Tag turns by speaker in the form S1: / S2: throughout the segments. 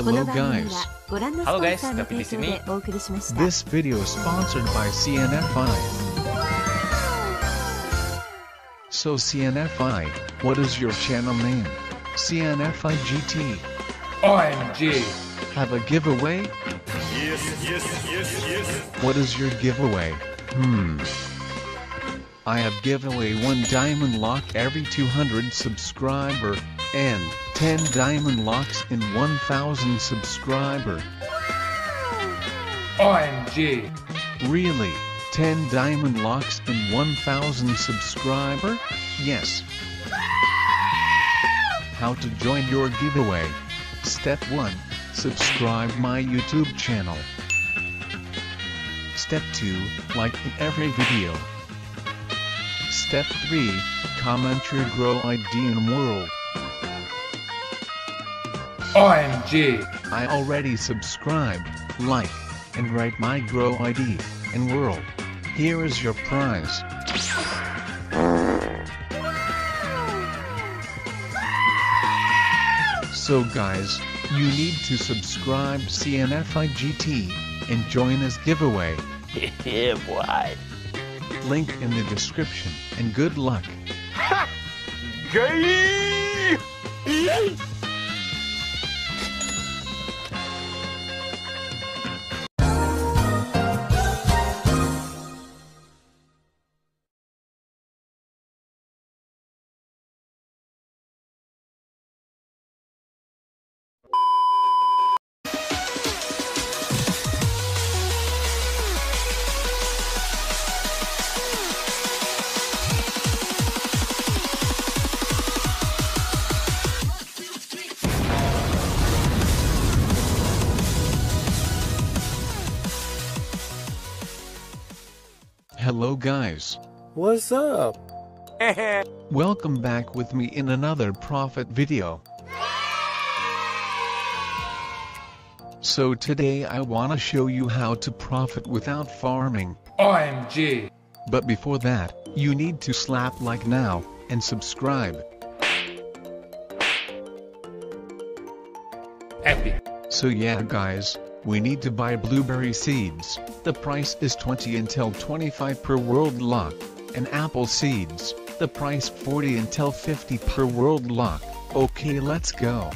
S1: Hello guys.
S2: Hello guys, Tapi di sini.
S1: This video is sponsored by CNFI. So CNFI, what is your channel name? CNFI GT.
S2: OMG.
S1: Have a giveaway?
S3: Yes, yes, yes, yes.
S1: What is your giveaway? Hmm. I have giveaway 1 diamond lock every 200 subscriber, and 10 diamond locks in 1000 subscriber.
S2: OMG.
S1: Really? 10 diamond locks in 1000 subscriber? Yes. How to join your giveaway? Step 1. Subscribe my YouTube channel. Step 2. Like in every video. Step 3. Comment your grow ID in world.
S2: OMG.
S1: I already subscribed, like, and write my grow ID and world. Here is your prize. So guys, you need to subscribe CNFI GT and join this giveaway.
S3: yeah, boy.
S1: Link in the description and good luck. Ha!
S3: Gay!
S1: Hello guys.
S4: What's up?
S1: Welcome back with me in another profit video. So today I wanna show you how to profit without farming.
S2: OMG.
S1: But before that, you need to slap like now, and subscribe.
S2: Epic.
S1: So yeah guys, we need to buy blueberry seeds, the price is 20 until 25 per world lock, and apple seeds, the price 40 until 50 per world lock, okay let's go.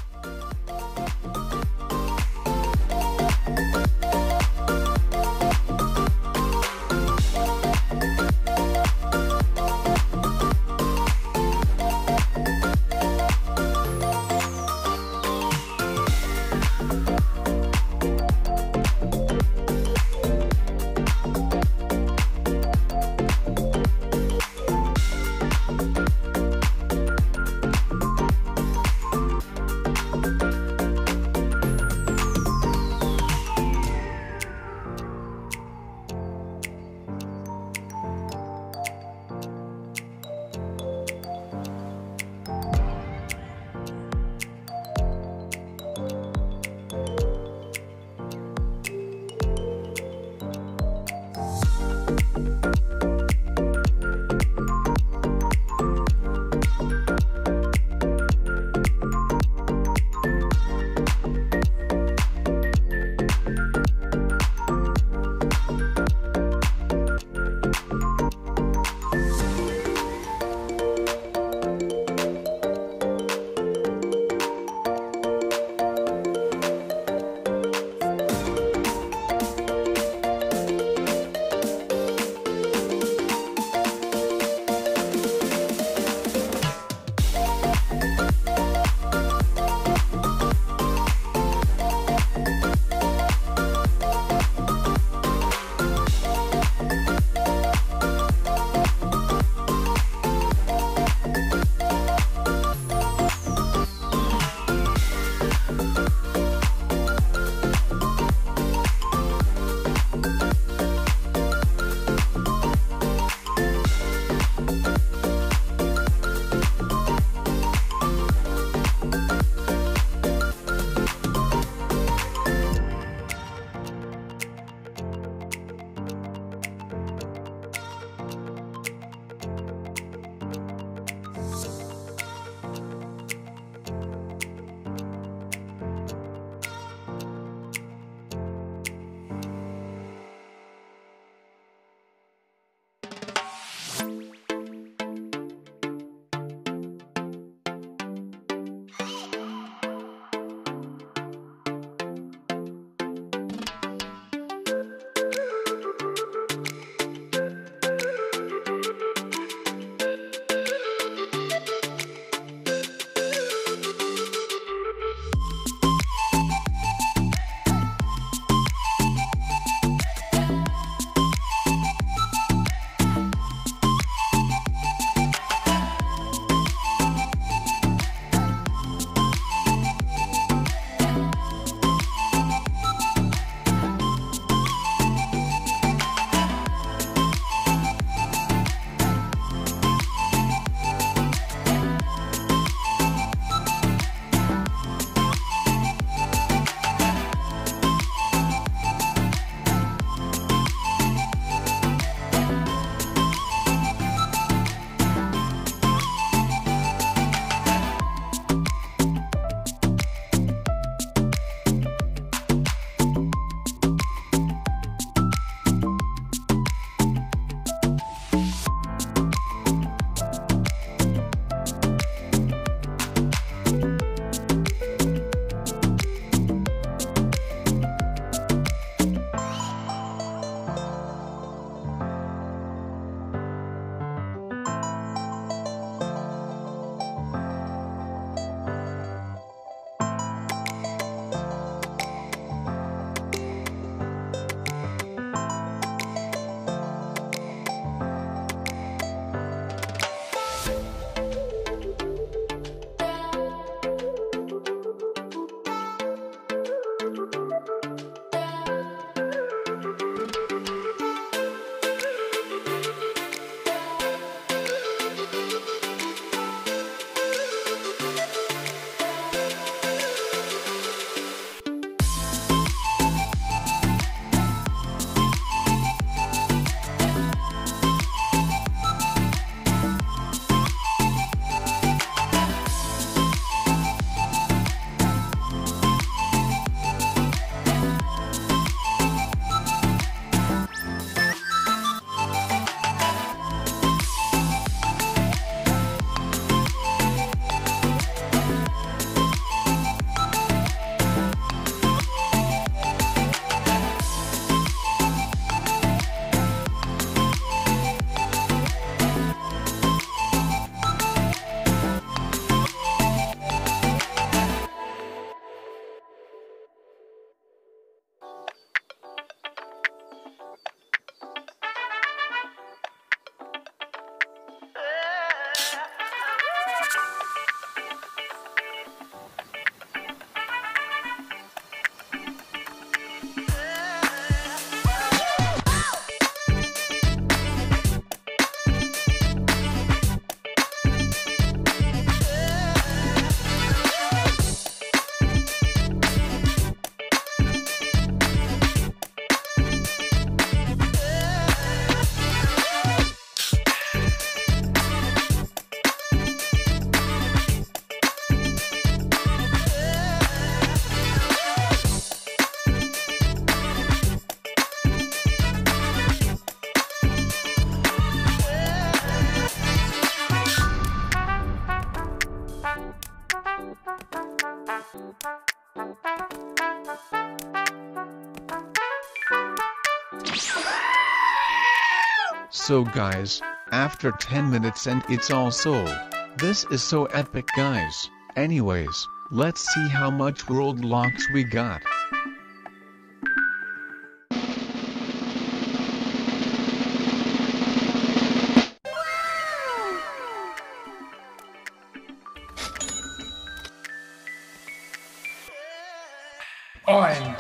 S1: So guys, after 10 minutes and it's all sold. This is so epic guys. Anyways, let's see how much world locks we got.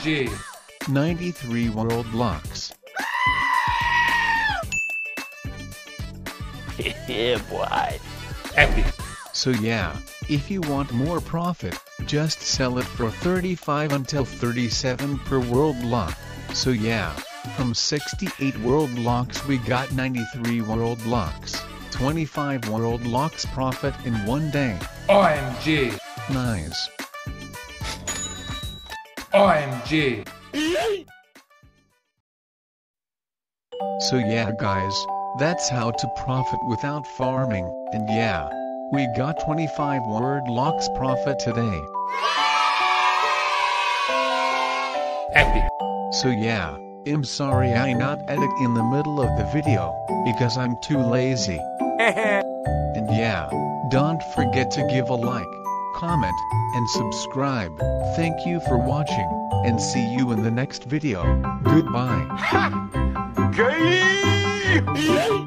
S2: OMG.
S1: 93 world locks.
S3: yeah, boy.
S2: Epic.
S1: So yeah, if you want more profit, just sell it for 35 until 37 per world lock. So yeah, from 68 world locks we got 93 world locks, 25 world locks profit in one day.
S2: OMG.
S1: Nice.
S2: OMG.
S1: So yeah guys, that's how to profit without farming, and yeah, we got 25 world locks profit today.
S2: Epic.
S1: So yeah, I'm sorry I not edit in the middle of the video, because I'm too lazy. and yeah, don't forget to give a like, comment, and subscribe. Thank you for watching, and see you in the next video. Goodbye.